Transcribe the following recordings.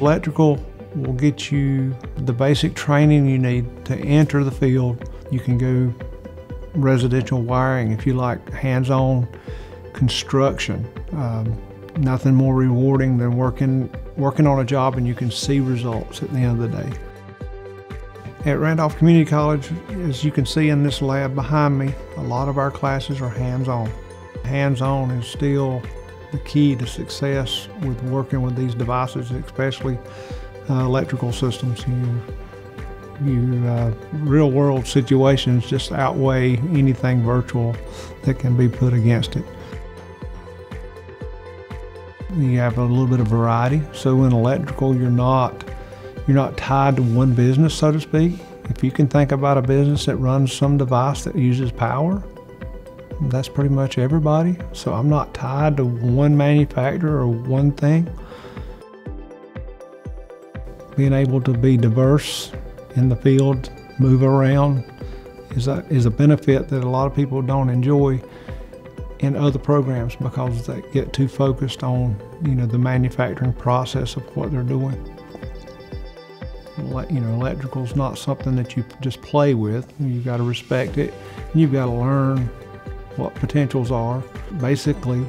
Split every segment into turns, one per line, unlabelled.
Electrical will get you the basic training you need to enter the field. You can go residential wiring if you like hands-on construction. Um, nothing more rewarding than working working on a job and you can see results at the end of the day. At Randolph Community College, as you can see in this lab behind me, a lot of our classes are hands-on. Hands-on is still the key to success with working with these devices, especially uh, electrical systems. You, you uh, real world situations just outweigh anything virtual that can be put against it. You have a little bit of variety. So in electrical, you're not you're not tied to one business, so to speak. If you can think about a business that runs some device that uses power, that's pretty much everybody. So I'm not tied to one manufacturer or one thing. Being able to be diverse in the field, move around, is a, is a benefit that a lot of people don't enjoy in other programs because they get too focused on you know the manufacturing process of what they're doing. You know, electrical is not something that you just play with. You've got to respect it. You've got to learn what potentials are. Basically,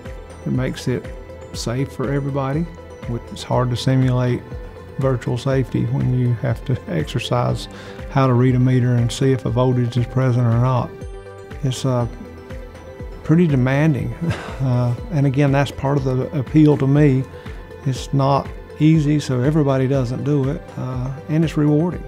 it makes it safe for everybody. It's hard to simulate virtual safety when you have to exercise how to read a meter and see if a voltage is present or not. It's uh, pretty demanding. Uh, and again, that's part of the appeal to me. It's not easy, so everybody doesn't do it, uh, and it's rewarding.